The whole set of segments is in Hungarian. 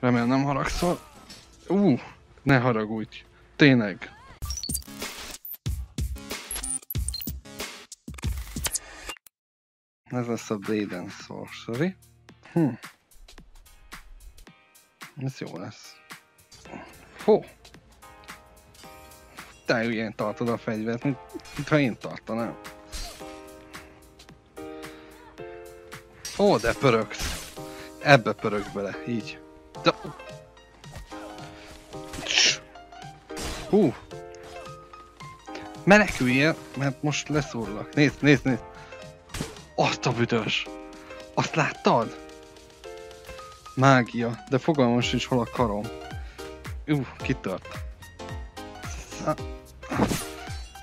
Remélem nem haragszol. Ú, uh, ne haragudj. Tényleg. Ez lesz a Blade and Sorcery. Hm. Ez jó lesz. Fó! Te ilyen tartod a fegyvert, mint, mint ha én tartanám. Ó, de pörögsz. Ebbe pörög bele, így. De... Hú! Meneküljél, mert most leszúrlak. Nézd, nézd, nézd! Azt a büdös! Azt láttad? Mágia, de fogalmam sincs hol a karom. Ú, kitört.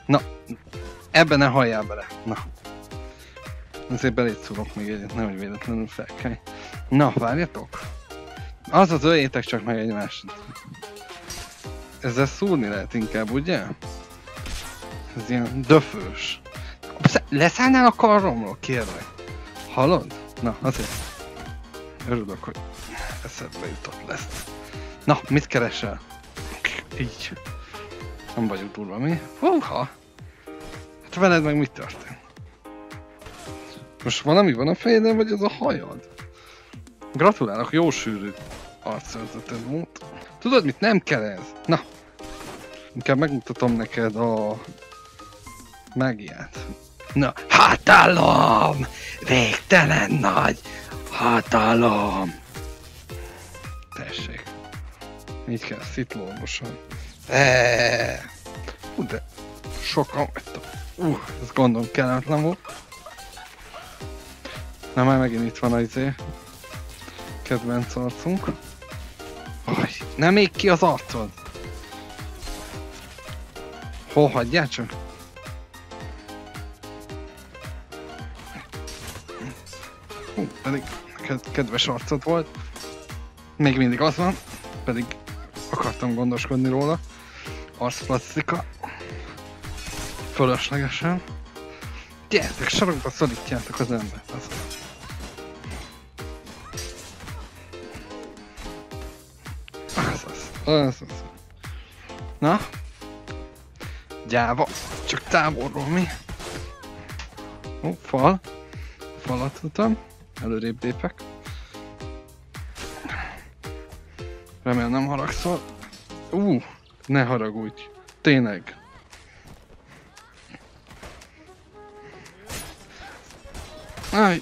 Na, ebbe ne halljál bele. Na. Azért belét szúrok még egyet, nehogy véletlenül felkelj. Na, várjatok. Az az öljétek csak meg egymást. Ezzel szúrni lehet inkább, ugye? Ez ilyen döfős. Leszállnál a karomról, kérlek. Hallod? Na, azért. Örülök, hogy eszedbe jutott lesz. Na, mit keresel? Így. Nem vagyok durva, mi? Húha! Hát veled meg mit történt? Most valami van a fejeden, vagy az a hajad? Gratulálok, jó sűrű arcszerzeted volt. Tudod mit, nem kell ez. Na, inkább megmutatom neked a mágiát. Na, hatalom! Végtelen nagy hatalom! Tessék. Így kell szitlómosan. Eee. Hú, de sokan vagytok. Uh, ez gondolom kellemetlen volt. Na már megint itt van az izé. Kedvenc arcunk. Aj, nem még ki az arcod! Hol hagyjál csak? Hú, pedig kedves arcod volt. Még mindig az van, pedig akartam gondoskodni róla. Arcplasztika. Fölöslegesen. Gyertek, sarokba szorítjátok az embert. Az az. Na? Gyáva. Csak távolról mi? Ó, fal. Falat utam. Előrébb lépek. Remélem nem haragszol. Ú, uh, ne haragudj. Tényleg. Aj.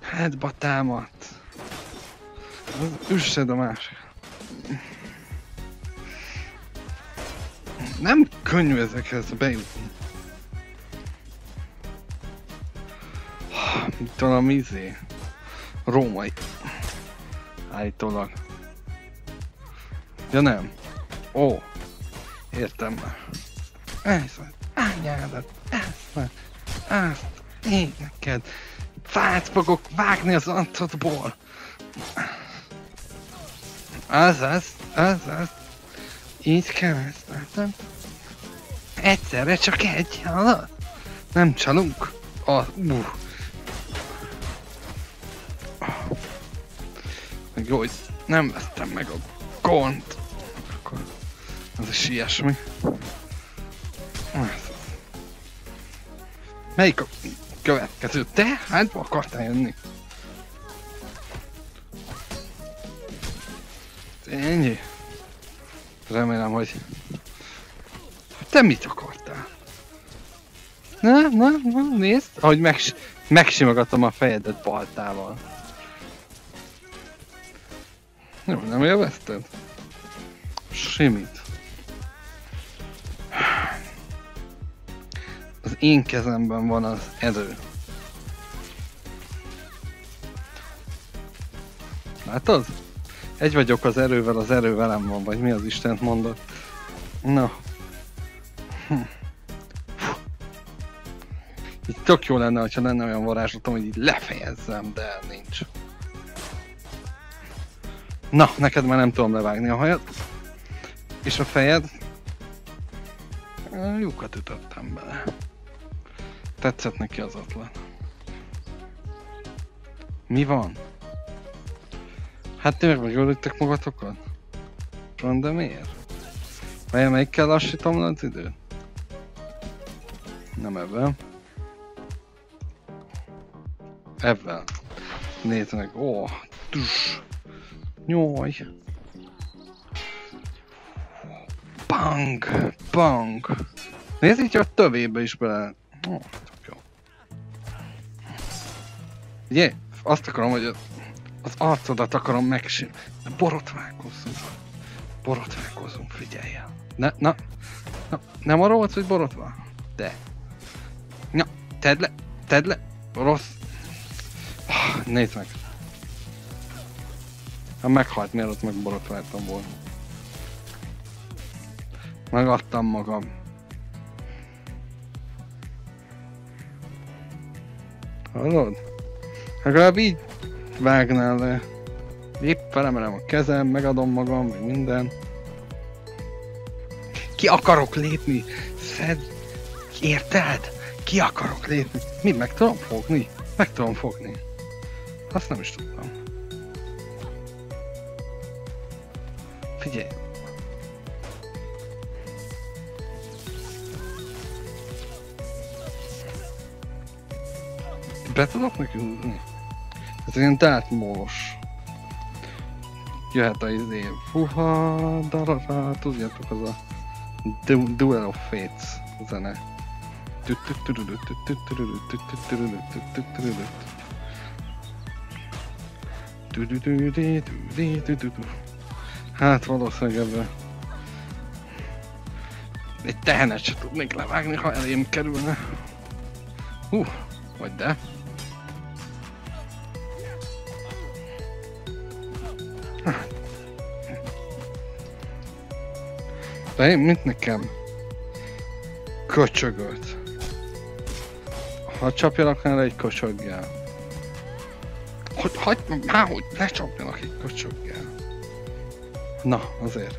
Headba támadt. Üssed a másik. Nem könnyű ezekhez bejutni. Talán izé. Római. Állítólag. Ja nem. Ó. Értem már. Van. Anyádat. Van. Azt. Én neked. Fát fogok vágni az antodból. Az az. Az az. Így látod? Egyszerre csak egy, hallod? Nem csalunk. Ah, uh. Meg jó, hogy nem vettem meg a kont. Akkor az is ilyesmi. Melyik a következő? Te? Hát akartál jönni? Ennyi. Remélem, hogy... Te mit akartál? Na, na, na, nézd, ahogy megs megsimogatom a fejedet baltával. Jó, nem élvezted? Semmit. Az én kezemben van az erő. Látod? Egy vagyok az erővel, az erő velem van, vagy mi az Istent mondott. Na. Hm. Így tök jó lenne, ha lenne olyan varázslatom, hogy így lefejezzem, de nincs. Na, neked már nem tudom levágni a hajat. És a fejed? Lyukat ütöttem bele. Tetszett neki az ötlet. Mi van? Hát ti meg megölöttek magatokat? Van, de miért? Vajon melyikkel lassítom az időt? Nem ebben. Ebben. Nézd meg. Ó, oh, tus. Nyolj. Bang! Bang! Nézd így a tövébe is bele. Ó, oh, jó. Ugye? Azt akarom, hogy az, arcodat akarom megsim. Borotválkozzunk. Borotválkozunk, figyelj el. Ne, na, na, nem arról volt, hogy borotva? De. Na, tedd le, tedd le. Rossz. Ah, Nézd meg. Ha meghalt, mielőtt megborotváltam volna. Megadtam magam. Hallod? Legalább így vágnál le. Épp felemelem a kezem, megadom magam, meg minden. Ki akarok lépni? Szed... Érted? Ki akarok lépni? Mi meg tudom fogni? Meg tudom fogni. Azt nem is tudtam. Figyelj. Be tudok neki húzni? Ez ilyen tátmós. Jöhet a izé. Fuha, darara, tudjátok az a Du- Duel of Fates zene. Hát valószínűleg ebben egy tehenet se tudnék levágni, ha elém kerülne. Hú, vagy de. De én, mint nekem? Köcsögöt. Ha csapjanak el egy köcsöggel. Hogy, hagyd már, hogy ne csapjanak egy köcsöggel. Na, azért.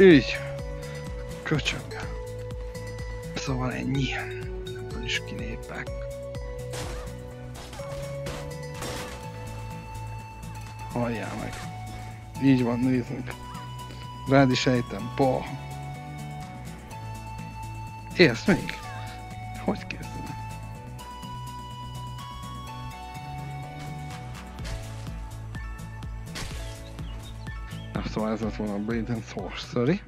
Így. Köcsöggel. Szóval ennyi. Ebből is kilépek. Halljál meg. Így van, nézzünk. Rád is ejtem. Bah. Élsz még? Hogy kezdem? Na, szóval ez lett volna a Blade and Sorcery.